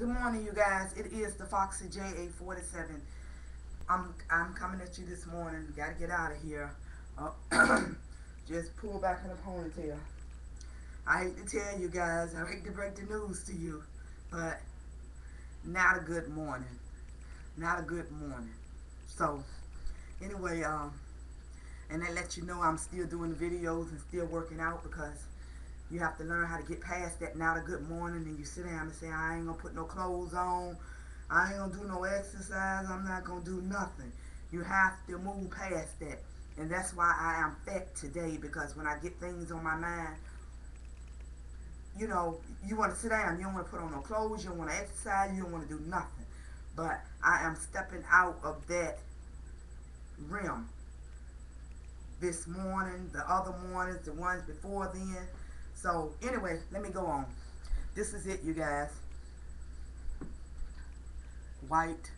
Good morning, you guys. It is the Foxy JA47. I'm I'm coming at you this morning. Gotta get out of here. Uh, just pull back in the ponytail. I hate to tell you guys. I hate to break the news to you, but not a good morning. Not a good morning. So, anyway, um, and they let you know I'm still doing the videos and still working out because you have to learn how to get past that. Not a good morning and you sit down and say I ain't gonna put no clothes on. I ain't gonna do no exercise. I'm not gonna do nothing. You have to move past that. And that's why I am fat today because when I get things on my mind you know you want to sit down. You don't want to put on no clothes. You don't want to exercise. You don't want to do nothing. But I am stepping out of that realm. This morning the other mornings the ones before then so anyway, let me go on. This is it, you guys. White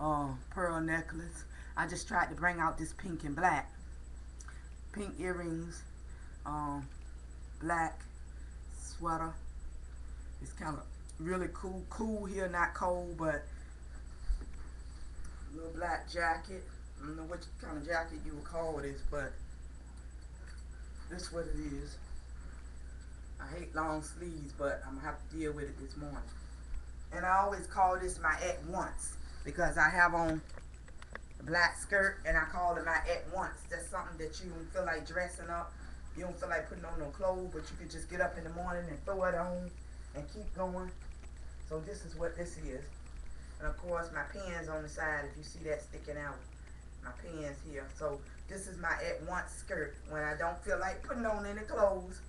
uh, pearl necklace. I just tried to bring out this pink and black. Pink earrings, um, black sweater. It's kind of really cool, cool here, not cold, but little black jacket. I don't know what kind of jacket you would call this, but this is what it is. I hate long sleeves, but I'm gonna have to deal with it this morning. And I always call this my at once because I have on a black skirt and I call it my at once. That's something that you don't feel like dressing up. You don't feel like putting on no clothes, but you can just get up in the morning and throw it on and keep going. So this is what this is. And of course my pins on the side if you see that sticking out. My pins here. So this is my at once skirt when I don't feel like putting on any clothes.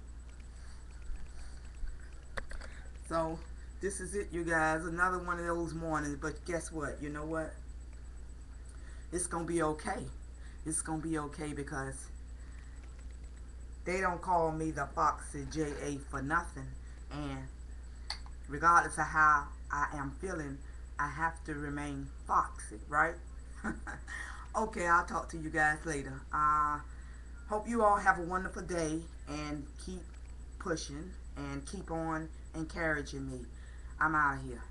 So this is it, you guys. Another one of those mornings. But guess what? You know what? It's going to be okay. It's going to be okay because they don't call me the Foxy J.A. for nothing. And regardless of how I am feeling, I have to remain Foxy, right? okay, I'll talk to you guys later. Uh, hope you all have a wonderful day and keep pushing and keep on encouraging me. I'm out of here.